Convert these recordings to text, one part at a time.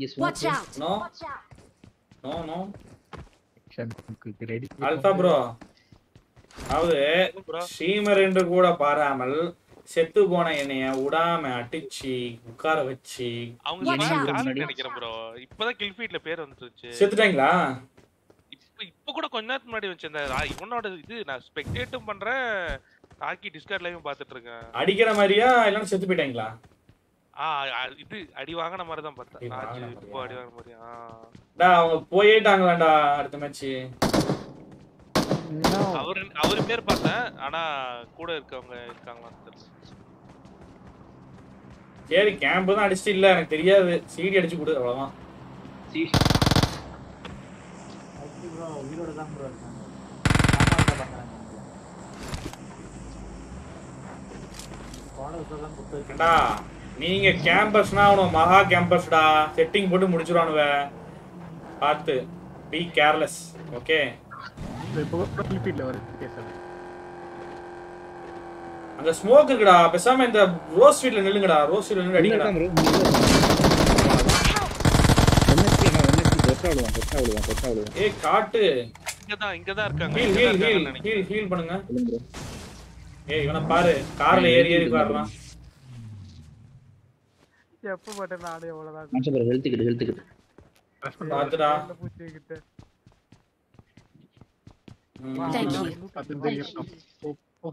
Yes, Watch out! No no no ready alpha bro அதாவது bro. Streamer என்று கூட பாராமல் செத்து போன என்னைய விடாம அடிச்சு உட்கார வச்சு அவங்க Watch out. நினைக்கிறேன் ப்ரோ இப்பதான் கில் ஃபீட்ல பேர் வந்துருச்சு செத்துட்டாங்களா? இப்ப இப்ப கூட கொஞ்ச நேரத்துக்கு முன்னாடி ஆ, இவனோட இது நான் ஸ்பெக்டேட்டும் பண்றேன். ஆக்கி டிஸ்கார்ட் லைவும் பாத்துட்டு இருக்கேன். அடிக்கிற மாதிரியா இல்லைன்னா செத்து போயிட்டாங்களா? இது அடி வாங்கின மாதிரி தான் பார்த்தேன். அடி வாங்குன இது இப்போ அடி வாங்கின மாதிரி ஆ. டா அவங்க போயிட்டாங்களாண்டா அடுத்த மேட்ச் அவரு அவரு பேர் பார்த்தேன் ஆனா கூட இருக்கவங்க இருக்காங்களான்னு தெரியல. சரி கேம்ப் தான் அடிச்சுட்டு இல்ல எனக்கு தெரியாது. சீடி அடிச்சு கொடு அவ்வளவுதான். ப்ரோ உயிரோட தான் ப்ரோ இருக்காங்க. நீங்க கேம்பஸ்னா அவனும் மகா கேம்பஸ்டா செட்டிங் போட்டு முடிச்சிருவானுவ. பார்த்து. பி கேர்லெஸ் ஓகே அங்க ஸ்மோக் இருக்குடா. பேசாம இந்த ரோஸ் ஸ்ட்ரீட்ல நில்லுங்கடா. ரோஸ் ஸ்ட்ரீட்ல நின்று அடிங்கடா ஏய் காட்டு. இங்கதான் இங்கதான் இருக்காங்க. ஹீல் இங்கதான் ஹீல் ஹீல் பண்ணுங்க. ஏய் இவனை பாரு. கார்ல ஏறி ஏறி பாருறான் எப்ப மட்டும் நானே எவ்வளவுதான் ஹெல்த் கிட்ட ஹெல்த் கிட்ட பாத்துடா பூச்சிக்கிட்டு Thank you. பத்து தெரியும் ஓ, ஓ.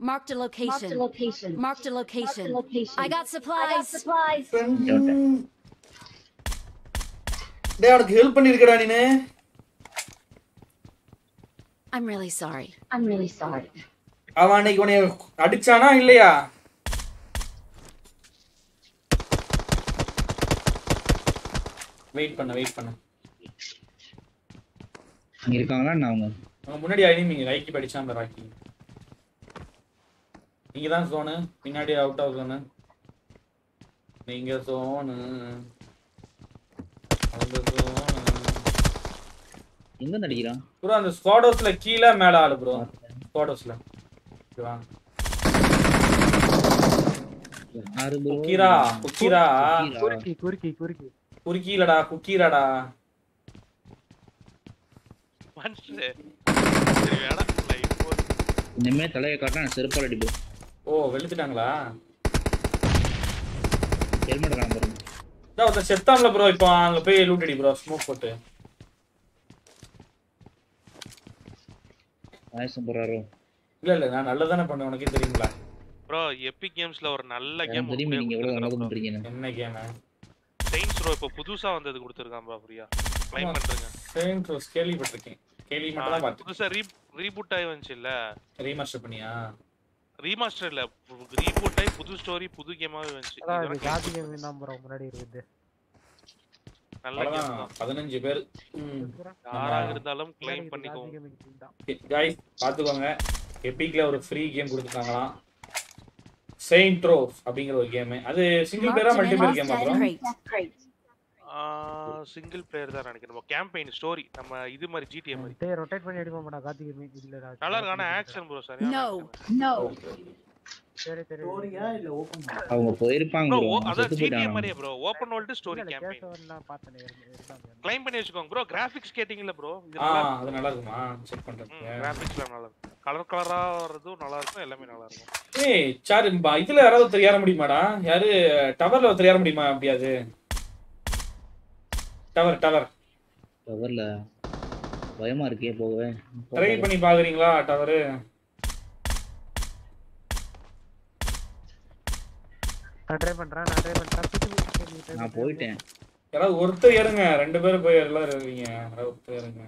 Marked a location. location. Marked a location. location. I got supplies. supplies. டேய் அவனுக்கு ஹெல்ப் பண்ணிருக்கடா நீனு I'm really sorry. I'm really sorry. அவன் அன்னைக்கு உன்னை அடிச்சானா இல்லையா வெயிட் பண்ண வெயிட் பண்ண அங்க இருக்காங்களா என்ன அவங்க அவங்க முன்னாடி அனிமிங்க ரைக்கி படிச்சான் ராக்கி நீங்க தான் சோனு பின்னாடி அவுட் ஆஃப் சோனு நீங்க சோனு அவங்க சோனு எங்க இருந்து அடிக்கிறான் ப்ரோ அந்த ஸ்குவாடோஸ்ல கீழே மேல ஆளு ப்ரோ வாங்க யாரு? குக்கீரா குக்கீரா குக்கீரா. குறுக்கி குறுக்கி குறுக்கி குறுக்கீலடா போகுது இனிமே தலையை காட்டினா செருப்பால் அடிப்போம் ஓ வெளுத்துட்டாங்களா? ஹெல்மெட் காண பாருங்க இதான் ஒருத்தன் செத்தான்ல ப்ரோ இப்போ அங்க போய் லூட் அடி ப்ரோ ஸ்மோக் போட்டு. ஆயசம் போறாரோ இல்ல இல்ல நான் நல்லதானே பண்ணேன் உனக்கே தெரியுங்களா ப்ரோ எபிக் கேம்ஸ்ல ஒரு நல்ல கேம் தெரியும் நீங்க எவ்வளவு நல்லது பண்றீங்க என்ன கேம் செயின்ஸ் ரோ இப்போ புதுசா வந்தது கொடுத்துருக்கான் ப்ரோ ஃப்ரீயா க்ளைம். பண்றேங்க. சேம் ரோஸ் கேள்விப்பட்டிருக்கேன். கேள்வி மட்டும் தான் பார்த்தேன் புதுசா ரீ ரீபூட் ஆகி வந்துச்சு இல்ல ரீமாஸ்டர் பண்ணியா? ரீமாஸ்டர் இல்ல. ரீபூட் ஆகி புது ஸ்டோரி புது கேமாவே வந்துச்சு. அதான் காதி கேம் தான் ப்ரோ முன்னாடி இருக்குது நல்ல கேம் தான். பதினஞ்சு பேர். யாராக இருந்தாலும் க்ளைம் பண்ணிக்கோங்க. காய்ஸ் பார்த்துக்கோங்க. எபிக்ல ஒரு ஃப்ரீ கேம் கொடுத்துருக்காங்களாம். செயின்ட் ரோஸ் அப்படிங்கிற ஒரு கேம் அது single an multiplayer enemy கேமா. Great. சிங்கிள் பிளேயர் தான் நினைக்கிறேன். கேம்பெயின் ஸ்டோரி நம்ம இது மாதிரி ஜிடிஏ மாதிரி. டேய் ரொட்டேட் பண்ணி அடிப்போம் மாட்டா காதி கேமிங் இல்லடா. நல்லா இருக்கு ஆனா ஆக்ஷன் ப்ரோ. சரி சரி ஸ்டோரியா இல்ல ஓபன் அவங்க போயிருப்பாங்க ப்ரோ அதான் ஜிடிஏ மாதிரியே bro open world story campaign claim பண்ணி வச்சுக்கோங்க ப்ரோ கிராபிக்ஸ் கேட்டிங்கல ப்ரோ இது நல்லா இருக்கு அது நல்லா இருக்குமா? செக் பண்றேன் கிராபிக்ஸ்லாம் நல்லா இருக்கும் கலர் கலரா வர்றதும் நல்லா இருக்கும் எல்லாமே நல்லா இருக்கும். ஏய் சாரு இதுல யாராவது ஒருத்தர் ஏற முடியுமாடா? யாரு டவர்ல ஒருத்தர் ஏற முடியுமா அப்படியாது டவர் டவர் கவர்ல பயமா இருக்கே போகவே ட்ரை பண்ணி பாக்குறீங்களா டவரு நான் ட்ரை பண்றேன் நான் ட்ரை பண்றேன். நான்? போயிட்டேன் யாராவது ஒருத்தர் ஏறுங்க ரெண்டு பேரும் போய் எல்லாரும் இருக்கீங்க யாராவது ஒருத்தர் ஏறுங்க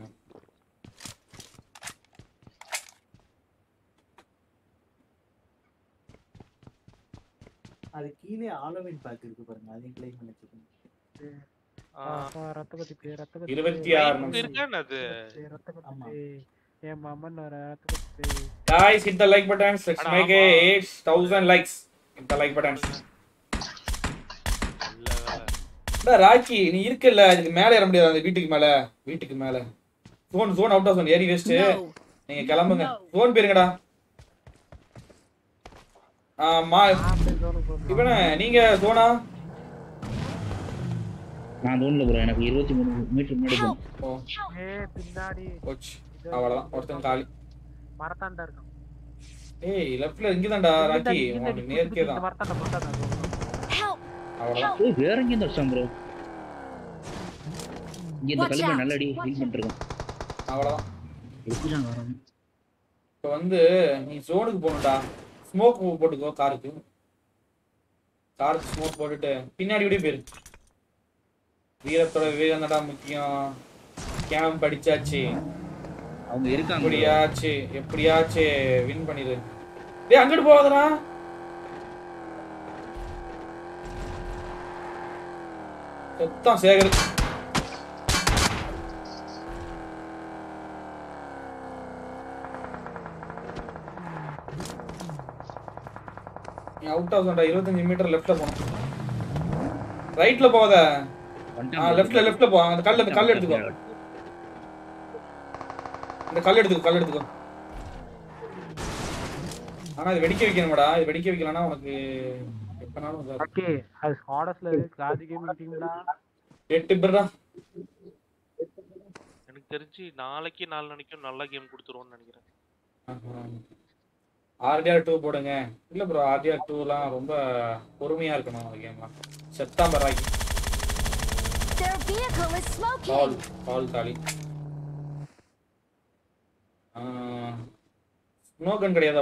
அது கீழே ஹாலோவின் பேக் இருக்கு பாருங்க. அதையும் க்ளைம் பண்ணி வச்சுக்கோங்க ஆ, ஆ, ஆ, ரத்த பத்தி ரத்த பத்தி இருபத்தி ஆறு. என் மாமன் வர ரத்த பத்தி guys hit the like buttons let's அட, make ஆமா. a 8000 likes. Hit the like buttons நல்ல வேலை டா ராக்கி நீ இருக்கல்ல. இதுக்கு மேல ஏற முடியாது அந்த வீட்டுக்கு மேல. வீட்டுக்கு மேல. Zone zone out of zone ஏறி வேஸ்ட். நீங்க கிளம்புங்க. ஜோன் போயிருங்கடா. ஆமா. இவனே நீங்க ஜோனா நான் தோணல ப்ரோ எனக்கு இருபத்தி மூணு மீட்டர் முன்னாடி. ஓ. ஏ பின்னாடி போச்சு. அவ்வளவுதான். ஒருத்தன் காலி. மரத்தாண்டா இருக்கும் ஏய் லெஃப்ட்ல இங்கதான்டா ராக்கி. உனக்கு நேர்க்கே தான். மரத்தாண்ட மரத்தாண்டா! அவ்வளவுதான். ஏய், வேற எங்கேயும் அடிச்சான் ப்ரோ இங்க இந்த கல்லுல. நல்ல அடி ஹீல் பண்ணிருக்கோம் அவ்வளவுதான். எப்படி நான் வரேன் இப்போ வந்து நீ ஜோனுக்கு போகணும்டா. ஸ்மோக் போட்டுக்கோ காருக்கு. காருக்கு ஸ்மோக் போட்டுட்டு பின்னாடி விட போயிரு. வீரத்தோட வீரம் தான்டா முக்கியம். கேம்ப் அடிச்சாச்சு அவங்க இருக்காங்க. எப்படியாச்சு எப்படியாச்சு வின் பண்ணிடு டேய் அங்கிட்டு போகாதடா. செத்தான் சேகர் நீ அவுட் ஆகும்டா இருபத்தஞ்சு மீட்டர் லெஃப்ட்ல போகணும். ரைட்ல போகாத. ஆ. லெஃப்ட்ல லெஃப்ட்ல போ. அந்த கல்ல அந்த கல் எடுத்துக்கோ. இந்த கல் எடுத்துக்கோ கல் எடுத்துக்கோ. ஆனா இது வெடிக்க வைக்கணும்டா. இது வெடிக்க வைக்கலன்னா உனக்கு எப்பனாலும். ஓகே அது ஸ்குவாடஸ்ல இருக்கு காதி கேம் மீட்டிங்டா எட்டு பேர்டா. எனக்கு தெரிஞ்சு நாளைக்கு நாளன்னைக்கும் நல்ல கேம் கொடுத்துருவோம்னு நினைக்கிறேன். ஆர்டிஆர் டூ போடுங்க. இல்ல ப்ரோ ஆர்டிஆர் டூலாம் ரொம்ப பொறுமையா இருக்கணும் அந்த கேம்லாம் vehicle is பால்! பால் தாலி. ஸ்னோ கன் கிடையாதா!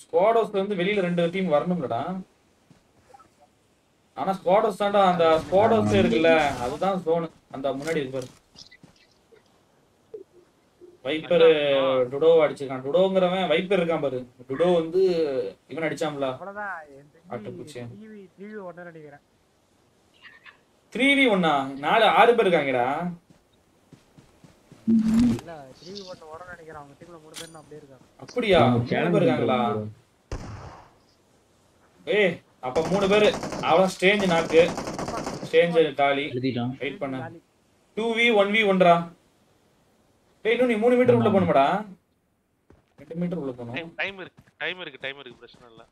ஸ்குவாட் ஹவுஸ்ல இருந்து வெளியில ரெண்டு டீம் வரணும்லடா. ஆனா ஸ்குவாட் ஹவுஸ் தான்டா அந்த ஸ்குவாட் ஹவுஸ் இருக்குல்ல அதுதான் ஜோன் அந்த முன்னாடி இருக்கு வைப்பர் டுடோ அடிச்சிருக்கான். டுடோங்கிறவன் வைப்பர் இருக்கான் பாரு. டுடோ வந்து இவன் ஆட்டுப்பூச்சி. நினைக்கிறேன் த்ரீ வி ஒன்னா நாலு ஆறு பேர் இருக்காங்கடா. அப்படியே இருக்காங்க. அப்படியா? அவங்க மூணு பேர் இருக்காங்களா. ஏய் அப்ப மூணு பேர். அவன் ஸ்டேஞ்ச் நாக்கு. ஸ்டேஞ்ச் எழுதிட்டான் வெயிட் பண்ண. டூ வி ஒன் வி ஒன்றா? டேய் இன்னும் நீ மூணு மீட்டர் உள்ள போகணுமாடா? ரெண்டு மீட்டர் உள்ள போகணும். டைம் இருக்கு டைம் இருக்கு டைம் இருக்கு பிரச்சனை இல்ல.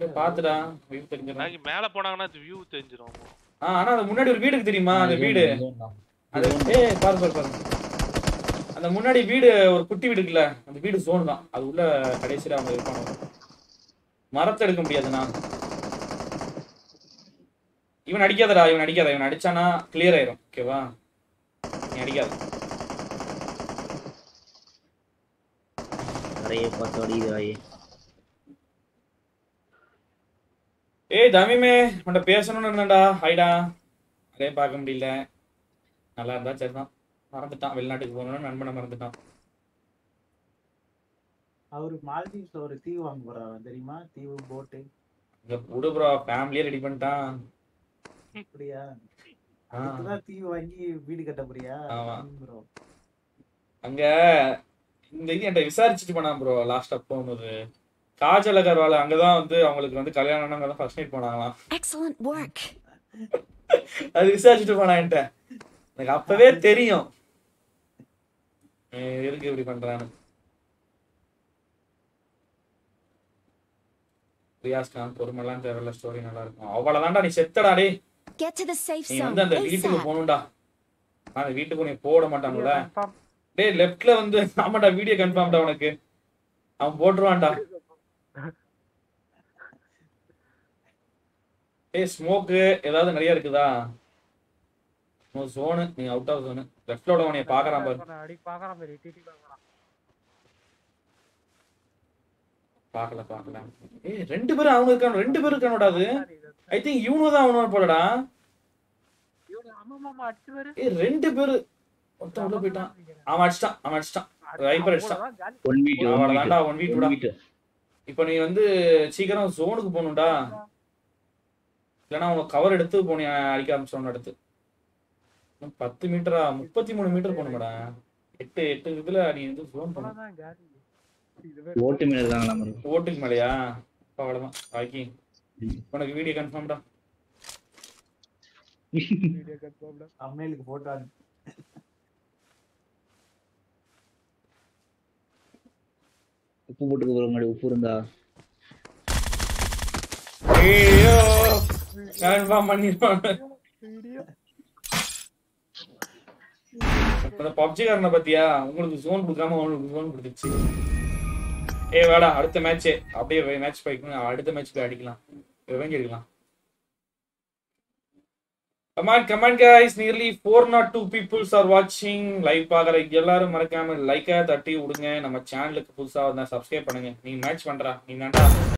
டேய் பாத்துடா வியூ தெரிஞ்சிடும் நாளைக்கு மேல போனாங்கன்னா அது வியூ தெரிஞ்சிரும் ஆ ஆனா அது முன்னாடி ஒரு வீடுக்கு தெரியுமா? அந்த வீடு. அது ஏய் பாரு பாரு பாரு. அந்த முன்னாடி வீடு ஒரு குட்டி வீடு இருக்குல்ல அந்த வீடு ஜோன் தான். அது உள்ள கடைசியில அவங்க இருப்பாங்க. மரத்தை எடுக்க முடியாதுண்ணா. இவன் அடிக்காதடா இவன் அடிக்காத. இவன் அடிச்சானா கிளியர் ஆயிரும். ஓகேவா நீ அடிக்காத. நிறைய பார்த்து அடிக்குது ஆயே ஏய் தமிமே உன்கிட்ட பேசணும்னு இருந்தேன்டா. ஹைடா. அதே பார்க்க முடியல. நல்லா இருந்தா சரிதான். மறந்துட்டான். வெளிநாட்டுக்கு போகணும்னு நண்பனை மறந்துட்டான். அவரு மால்தீவ்ஸ்ல ஒரு தீவு வாங்க போறாரு தெரியுமா? தீவு போட்டு. இங்க விடு ப்ரோ ஃபேமிலியே ரெடி பண்ணிட்டான். அப்படியா. அதுக்குதான் தீவு வாங்கி வீடு கட்ட போறியா? ஆமா. ப்ரோ அங்க இந்த இது என்கிட்ட விசாரிச்சுட்டு போனான் ப்ரோ லாஸ்டா போகும்போது. காஜல் அகர்வால் அங்கதான் வந்து அவங்களுக்கு வந்து கல்யாணம் அங்கதான் ஃபர்ஸ்ட் நைட் போனாங்களாம். Excellent work! அது விசாரிச்சுட்டு போனான் என்கிட்ட. எனக்கு அப்பவே தெரியும். எதுக்கு இப்படி பண்றான்னு. ரியாஸ் கான் பொறுமெல்லாம் தேவையில்ல ஸ்டோரி நல்லா இருக்கும் அவ்வளவுதான்டா நீ செத்தடா safe நீ வந்து அந்த வீட்டுக்கு! போகணும்டா. அந்த வீட்டுக்கு நீ போட மாட்டாங்கல்ல கன்ஃபார்ம் டேய் லெஃப்ட்ல வந்து ஆமாடா வீடியோ கன்ஃபார்ம்டா உனக்கு. அவன் போட்டுருவான்டா. ஏய் ஸ்மோக்கு ஏதாவது நிறைய இருக்குதா? ஜோனு நீ அவுட் ஆஃப் ஜோனு லெஃப்ட்ல உடனே பாக்குறான் பாரு. அடி பாக்குறான் பாரு டிடி பாக்கல பாக்கல ஏய் ரெண்டு பேரும் அவனு இருக்கான் ரெண்டு பேரும் இருக்கானோடா அது. ஐ திங்க் இவனு தான் அவனு போலடா. ஏய் ரெண்டு பேரு ஒருத்தன் உள்ள போயிட்டான். அவன் அடிச்சிட்டான் அவன் அடிச்சிட்டான். ஒன் ஒன் அவ்வளவுதான்டா ஒன் இப்போ நீ வந்து சீக்கிரம் ஜோனுக்கு போகணும்டா. இல்லைன்னா உனக்கு கவர் எடுத்து போனி அடிக்க ஆரம்பிச்சோன்னு அடுத்து. பத்து மீட்டரா முப்பத்தி மூணு மீட்டர் போகணுமாடா. எட்டு எட்டு இதுல நீ வந்து ஜோன் பண்ண. ஓட்டு மேல ஓட்டுக்கு மேலையா? அவ்வளவுதான். பாக்கி உனக்கு வீடியோ கன்ஃபார்ம்டா வீடியோ கன்ஃபார்ம்டா அம்மையிலுக்கு போட்டாரு உப்பு போட்டுக்க போற மாதிரி உப்பு இருந்தா. ஐயோ கன்ஃபார்ம் பண்ணிடுவாங்க அந்த பப்ஜிக்காரனை உங்களுக்கு ஜோன் கொடுக்காம உங்களுக்கு ஜோன் கொடுத்துச்சு ஏய் வேடா அடுத்த மேட்ச் அப்படியே மேட்ச் போய்க்கணும் அடுத்த மேட்ச் போய் அடிக்கலாம். ரிவெஞ்ச் எடுக்கலாம் come on come on guys nearly four nought two peoples are வாட்சிங் லைவ் பார்க்குற எல்லாரும் மறக்காம லைக்காக தட்டி விடுங்க. நம்ம சேனலுக்கு புதுசாக வந்தால் சப்ஸ்கிரைப் பண்ணுங்க. நீ மேட்ச் பண்றா. நீ நன்றா